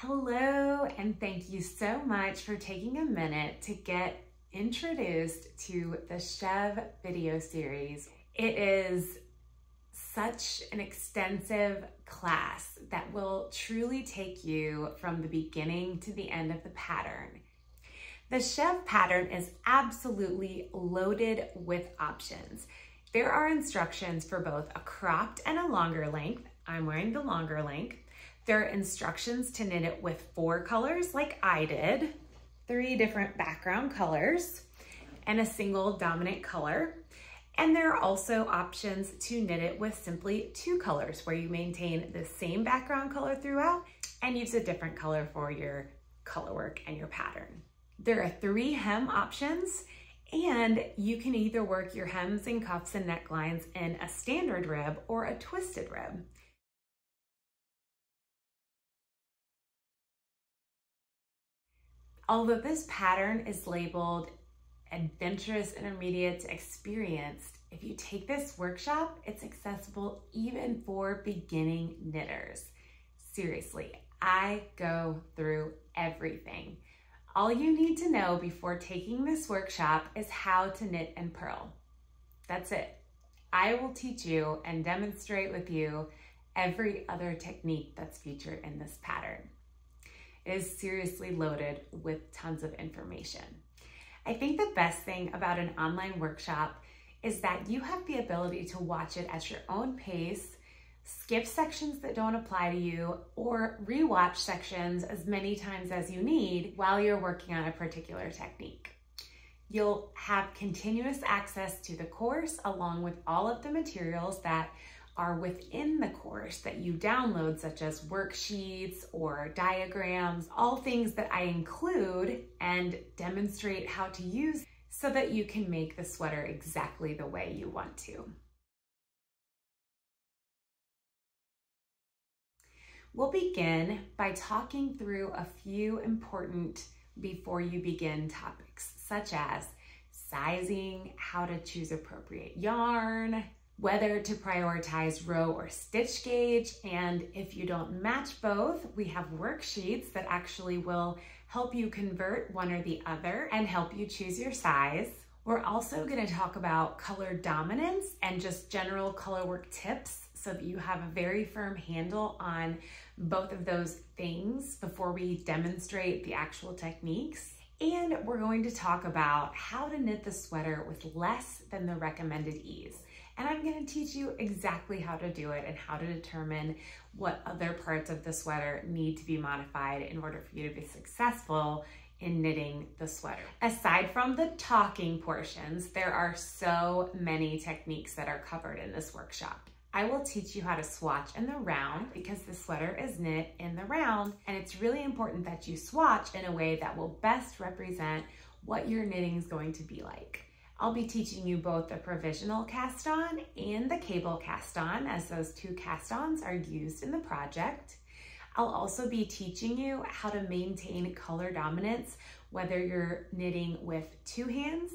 Hello, and thank you so much for taking a minute to get introduced to the Chevv video series. It is such an extensive class that will truly take you from the beginning to the end of the pattern. The Chevv pattern is absolutely loaded with options. There are instructions for both a cropped and a longer length. I'm wearing the longer length. There are instructions to knit it with four colors like I did, three different background colors, and a single dominant color. And there are also options to knit it with simply two colors where you maintain the same background color throughout and use a different color for your color work and your pattern. There are three hem options and you can either work your hems and cuffs and necklines in a standard rib or a twisted rib. Although this pattern is labeled adventurous intermediate to experienced, if you take this workshop, it's accessible even for beginning knitters. Seriously, I go through everything. All you need to know before taking this workshop is how to knit and purl. That's it. I will teach you and demonstrate with you every other technique that's featured in this pattern. Is seriously loaded with tons of information. I think the best thing about an online workshop is that you have the ability to watch it at your own pace, skip sections that don't apply to you, or rewatch sections as many times as you need while you're working on a particular technique. You'll have continuous access to the course along with all of the materials that are within the course that you download, such as worksheets or diagrams, all things that I include and demonstrate how to use so that you can make the sweater exactly the way you want to. We'll begin by talking through a few important before you begin topics, such as sizing, how to choose appropriate yarn, whether to prioritize row or stitch gauge. And if you don't match both, we have worksheets that actually will help you convert one or the other and help you choose your size. We're also gonna talk about color dominance and just general color work tips so that you have a very firm handle on both of those things before we demonstrate the actual techniques. And we're going to talk about how to knit the sweater with less than the recommended ease and I'm gonna teach you exactly how to do it and how to determine what other parts of the sweater need to be modified in order for you to be successful in knitting the sweater. Aside from the talking portions, there are so many techniques that are covered in this workshop. I will teach you how to swatch in the round because the sweater is knit in the round and it's really important that you swatch in a way that will best represent what your knitting is going to be like. I'll be teaching you both the provisional cast on and the cable cast on as those two cast ons are used in the project. I'll also be teaching you how to maintain color dominance, whether you're knitting with two hands,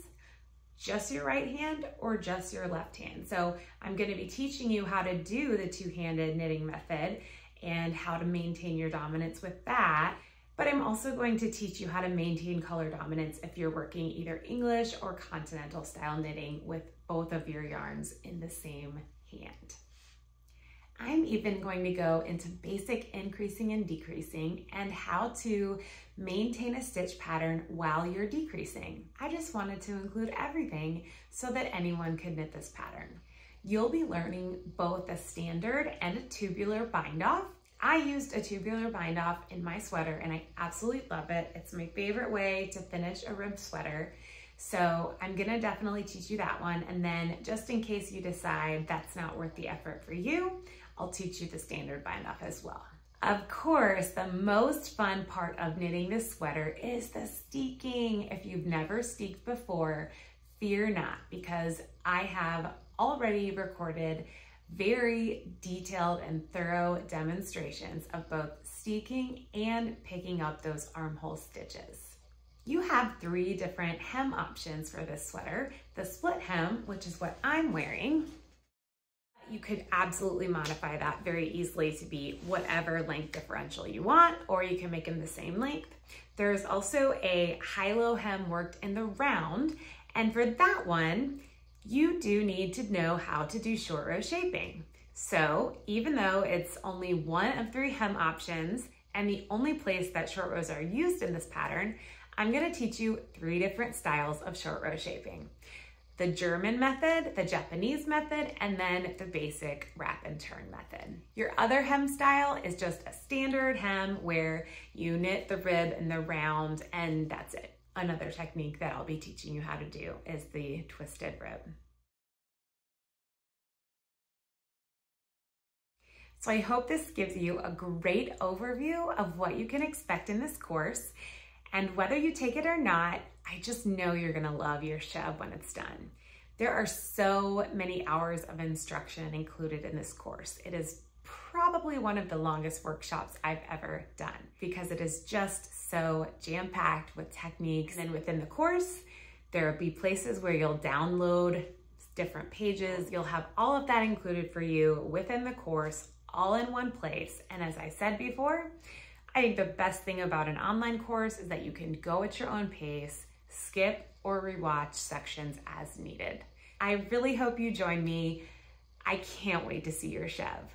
just your right hand, or just your left hand. So I'm gonna be teaching you how to do the two-handed knitting method and how to maintain your dominance with that but I'm also going to teach you how to maintain color dominance if you're working either English or continental style knitting with both of your yarns in the same hand. I'm even going to go into basic increasing and decreasing and how to maintain a stitch pattern while you're decreasing. I just wanted to include everything so that anyone could knit this pattern. You'll be learning both a standard and a tubular bind off I used a tubular bind off in my sweater and I absolutely love it. It's my favorite way to finish a ribbed sweater. So I'm gonna definitely teach you that one. And then just in case you decide that's not worth the effort for you, I'll teach you the standard bind off as well. Of course, the most fun part of knitting this sweater is the steeking. If you've never steeked before, fear not because I have already recorded very detailed and thorough demonstrations of both steeking and picking up those armhole stitches. You have three different hem options for this sweater. The split hem, which is what I'm wearing. you could absolutely modify that very easily to be whatever length differential you want, or you can make them the same length. There's also a high-low hem worked in the round, and for that one, you do need to know how to do short row shaping. So even though it's only one of three hem options and the only place that short rows are used in this pattern, I'm gonna teach you three different styles of short row shaping. The German method, the Japanese method, and then the basic wrap and turn method. Your other hem style is just a standard hem where you knit the rib and the round and that's it. Another technique that I'll be teaching you how to do is the twisted rib. So I hope this gives you a great overview of what you can expect in this course. And whether you take it or not, I just know you're gonna love your Chevv when it's done. There are so many hours of instruction included in this course. It is probably one of the longest workshops I've ever done because it is just so jam-packed with techniques. And within the course, there will be places where you'll download different pages. You'll have all of that included for you within the course all in one place. And as I said before, I think the best thing about an online course is that you can go at your own pace, skip or rewatch sections as needed. I really hope you join me. I can't wait to see your Chevv.